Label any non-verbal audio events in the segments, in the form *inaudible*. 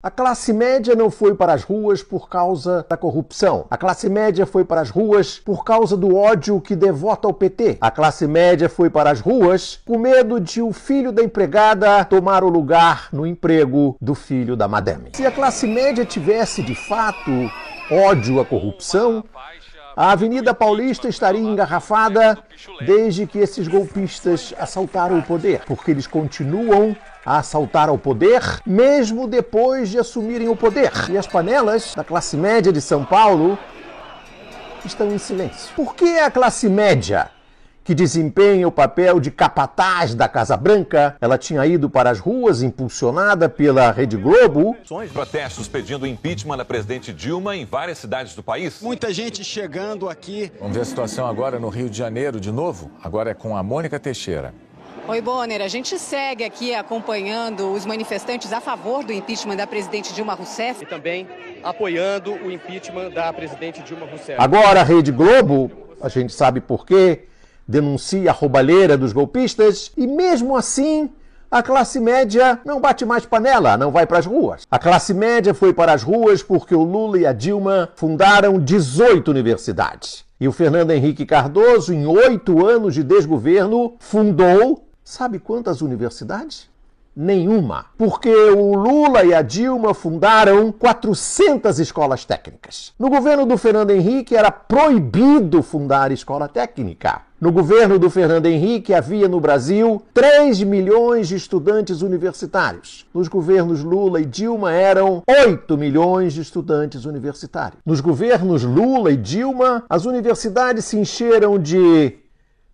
A classe média não foi para as ruas por causa da corrupção. A classe média foi para as ruas por causa do ódio que devota ao PT. A classe média foi para as ruas com medo de o filho da empregada tomar o lugar no emprego do filho da madame. Se a classe média tivesse de fato ódio à corrupção, a Avenida Paulista estaria engarrafada desde que esses golpistas assaltaram o poder, porque eles continuam a assaltar ao poder, mesmo depois de assumirem o poder. E as panelas da classe média de São Paulo estão em silêncio. Por que a classe média que desempenha o papel de capataz da Casa Branca. Ela tinha ido para as ruas, impulsionada pela Rede Globo. Protestos pedindo impeachment da presidente Dilma em várias cidades do país. Muita gente chegando aqui. Vamos ver a situação agora no Rio de Janeiro de novo. Agora é com a Mônica Teixeira. Oi, Bonner. A gente segue aqui acompanhando os manifestantes a favor do impeachment da presidente Dilma Rousseff. E também apoiando o impeachment da presidente Dilma Rousseff. Agora a Rede Globo, a gente sabe por quê, denuncia a roubalheira dos golpistas e, mesmo assim, a classe média não bate mais panela, não vai para as ruas. A classe média foi para as ruas porque o Lula e a Dilma fundaram 18 universidades. E o Fernando Henrique Cardoso, em oito anos de desgoverno, fundou, sabe quantas universidades? Nenhuma, porque o Lula e a Dilma fundaram 400 escolas técnicas. No governo do Fernando Henrique era proibido fundar escola técnica. No governo do Fernando Henrique havia no Brasil 3 milhões de estudantes universitários. Nos governos Lula e Dilma eram 8 milhões de estudantes universitários. Nos governos Lula e Dilma, as universidades se encheram de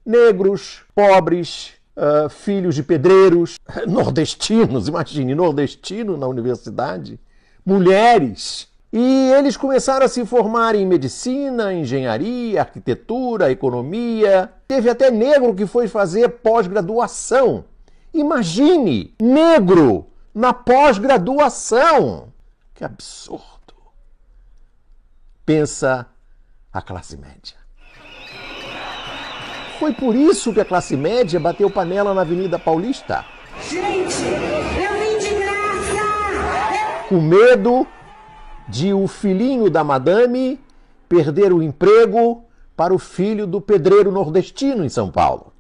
negros, pobres, uh, filhos de pedreiros, *laughs* nordestinos, imagine, nordestino na universidade, mulheres. E eles começaram a se formar em medicina, engenharia, arquitetura, economia. Teve até negro que foi fazer pós-graduação. Imagine, negro na pós-graduação. Que absurdo. Pensa a classe média. Foi por isso que a classe média bateu panela na Avenida Paulista. Gente, eu vim de graça! Com medo de o filhinho da madame perder o emprego para o filho do pedreiro nordestino em São Paulo.